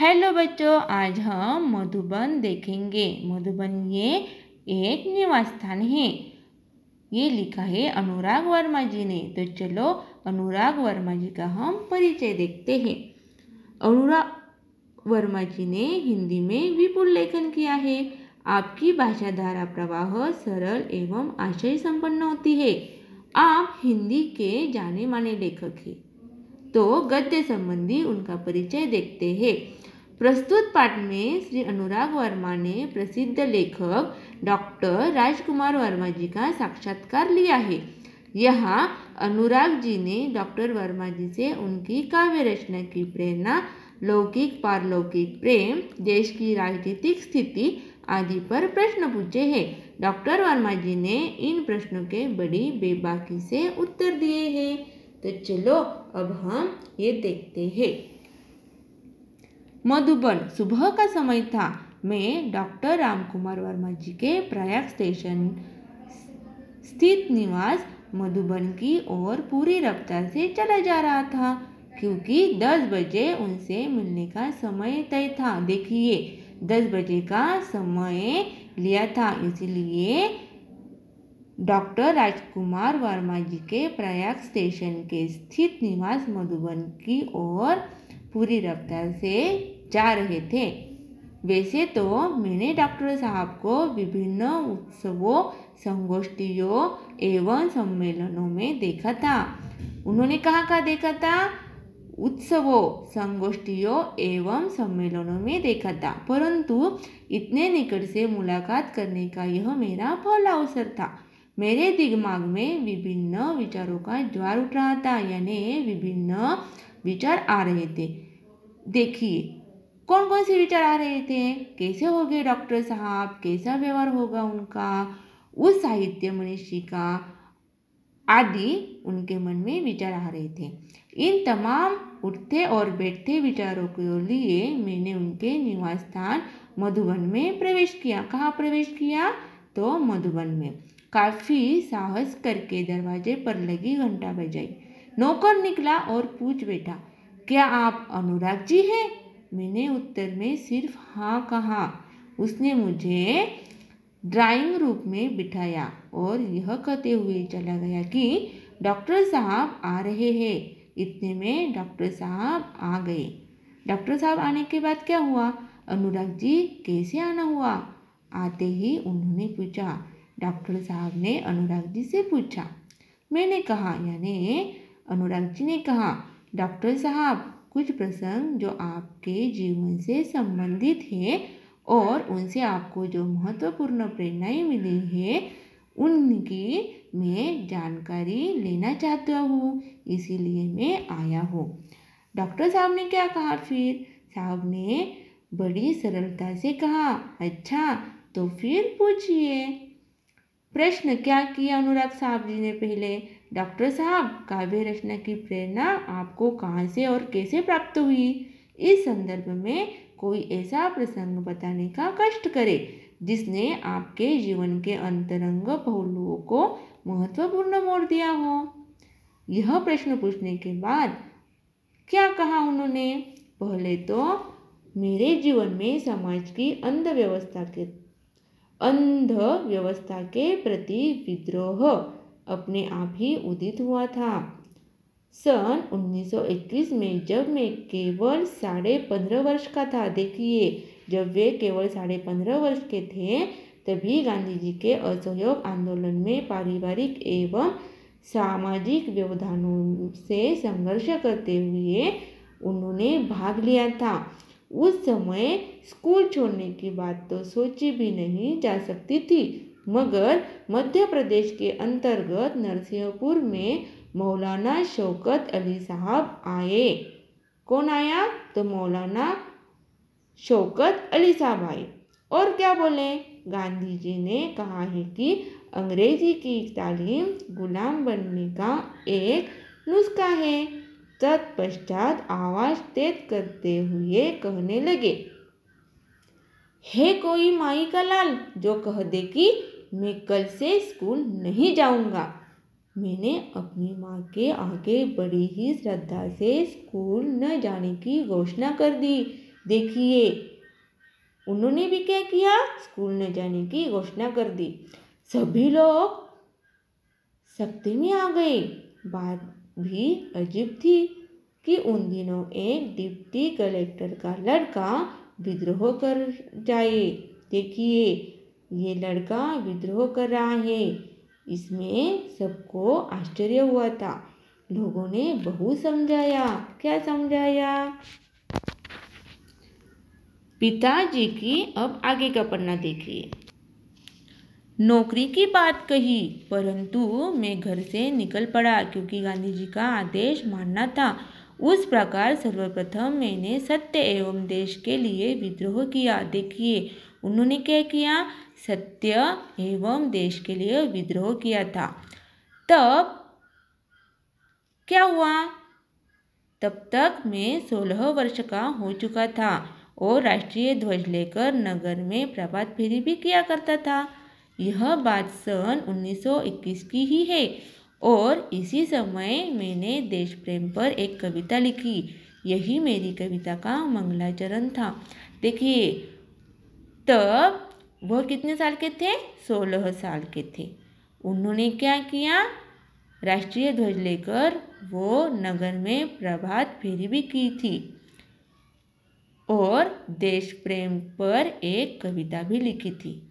Hello बच्चों, आज हम मधुबन देखेंगे। मधुबन ये एक निवास स्थान है। ये लिखा है अनुराग वर्मा जी ने। तो चलो अनुराग वर्मा जी का हम परिचय देखते हैं। अनुराग वर्मा जी ने हिंदी में विपुल लेखन किया है। आपकी भाषा धारा प्रवाह सरल एवं आशय संपन्न होती है। आप हिंदी के जाने माने लेखक हैं। तो गद्य संबंधी उनका परिचय देखते हैं। प्रस्तुत पाठ में श्री अनुराग वर्मा ने प्रसिद्ध लेखक डॉक्टर राजकुमार वर्मा जी का साक्षात्कार लिया है। यहाँ अनुराग जी ने डॉक्टर वर्मा जी से उनकी काव्य रचना की प्रेरणा, लौकिक, पारलौकिक प्रेम, देश की राजनीतिक स्थिति आदि पर प्रश्न पूछे हैं। डॉक्टर वर्मा जी ने इन प्रश्नों के बड़ी बेबाकी से उत्तर दिए हैं। तो चलो, अब हम ये देखते हैं। मधुबन, सुबह का समय था। मैं डॉक्टर राम कुमार वर्मा जी के प्रयाग स्टेशन स्थित निवास मधुबन की ओर पूरी रफ्तार से चला जा रहा था, क्योंकि दस बजे उनसे मिलने का समय तय था। देखिए, दस बजे का समय लिया था, इसलिए डॉक्टर राजकुमार वर्मा जी के प्रयाग स्टेशन के स्थित निवास मधुबन की ओर पूरी रफ्तार से जा रहे थे। वैसे तो मैंने डॉक्टर साहब को विभिन्न उत्सवों, संगोष्ठियों एवं सम्मेलनों में देखा था। उन्होंने कहाँ कहाँ देखा था? उत्सवों, संगोष्ठियों एवं सम्मेलनों में देखा था। परंतु इतने निकट से मुलाकात करने का यह मेरा पहला अवसर था। मेरे दिमाग में विभिन्न विचारों का ज्वार उठ रहा था, यानी विभिन्न विचार आ रहे थे। देखिए कौन कौन से विचार आ रहे थे? कैसे हो गए डॉक्टर साहब? कैसा व्यवहार होगा उनका? उस साहित्य मनीषी का आदि उनके मन में विचार आ रहे थे। इन तमाम उठते और बैठते विचारों के लिए मैंने उनके निवास स्थान मधुबन में प्रवेश किया। कहाँ प्रवेश किया? तो मधुबन में। काफ़ी साहस करके दरवाजे पर लगी घंटा बजाई। नौकर निकला और पूछ बैठा, क्या आप अनुराग जी हैं? मैंने उत्तर में सिर्फ़ हाँ कहा। उसने मुझे ड्राइंग रूम में बिठाया और यह कहते हुए चला गया कि डॉक्टर साहब आ रहे हैं। इतने में डॉक्टर साहब आ गए। डॉक्टर साहब आने के बाद क्या हुआ? अनुराग जी, कैसे आना हुआ? आते ही उन्होंने पूछा। डॉक्टर साहब ने अनुराग जी से पूछा। मैंने कहा, यानी अनुराग जी ने कहा, डॉक्टर साहब कुछ प्रसंग जो आपके जीवन से संबंधित है और उनसे आपको जो महत्वपूर्ण प्रेरणाएँ मिली है, उनकी मैं जानकारी लेना चाहता हूँ। इसीलिए मैं आया हूँ। डॉक्टर साहब ने क्या कहा फिर? साहब ने बड़ी सरलता से कहा अच्छा तो फिर पूछिए। प्रश्न क्या किया अनुराग साहब जी ने पहले? डॉक्टर साहब, काव्य रचना की प्रेरणा आपको कहाँ से और कैसे प्राप्त हुई? इस संदर्भ में कोई ऐसा प्रसंग बताने का कष्ट करे, जिसने आपके जीवन के अंतरंग पहलुओं को महत्वपूर्ण मोड़ दिया हो। यह प्रश्न पूछने के बाद क्या कहा उन्होंने? पहले तो मेरे जीवन में समाज की अंधव्यवस्था के अंध व्यवस्था के प्रति विद्रोह अपने आप ही उदित हुआ था। सन 1921 में जब मैं केवल साढ़े पंद्रह वर्ष का था, देखिए, जब वे केवल साढ़े पंद्रह वर्ष के थे, तभी गांधी जी के असहयोग आंदोलन में पारिवारिक एवं सामाजिक व्यवधानों से संघर्ष करते हुए उन्होंने भाग लिया था। उस समय स्कूल छोड़ने की बात तो सोची भी नहीं जा सकती थी, मगर मध्य प्रदेश के अंतर्गत नरसिंहपुर में मौलाना शौकत अली साहब आए। कौन आया? तो मौलाना शौकत अली साहब आए। और क्या बोले? गांधी जी ने कहा है कि अंग्रेज़ी की तालीम गुलाम बनने का एक नुस्खा है। तत्पश्चात आवाज़ तेज करते हुए कहने लगे, है कोई माई का लाल, जो कह दे कि मैं कल से स्कूल नहीं जाऊँगा। मैंने अपनी माँ के आगे बड़ी ही श्रद्धा से स्कूल न जाने की घोषणा कर दी। देखिए, उन्होंने भी क्या किया? स्कूल न जाने की घोषणा कर दी। सभी लोग सख्ती में आ गए। बात भी अजीब थी कि उन दिनों एक डिप्टी कलेक्टर का लड़का विद्रोह कर जाए। देखिए, ये लड़का विद्रोह कर रहा है। इसमें सबको आश्चर्य हुआ था। लोगों ने बहुत समझाया। क्या समझाया? पिताजी की अब आगे का पन्ना देखिए। नौकरी की बात कही, परंतु मैं घर से निकल पड़ा क्योंकि गांधी जी का आदेश मानना था। उस प्रकार सर्वप्रथम मैंने सत्य एवं देश के लिए विद्रोह किया। देखिए, उन्होंने क्या किया? सत्य एवं देश के लिए विद्रोह किया था। तब क्या हुआ? तब तक मैं सोलह वर्ष का हो चुका था और राष्ट्रीय ध्वज लेकर नगर में प्रभात फेरी भी किया करता था। यह बात सन 1921 की ही है। और इसी समय मैंने देश प्रेम पर एक कविता लिखी। यही मेरी कविता का मंगलाचरण था। देखिए, तब वह कितने साल के थे? सोलह साल के थे। उन्होंने क्या किया? राष्ट्रीय ध्वज लेकर वो नगर में प्रभात फेरी भी की थी। और देश प्रेम पर एक कविता भी लिखी थी।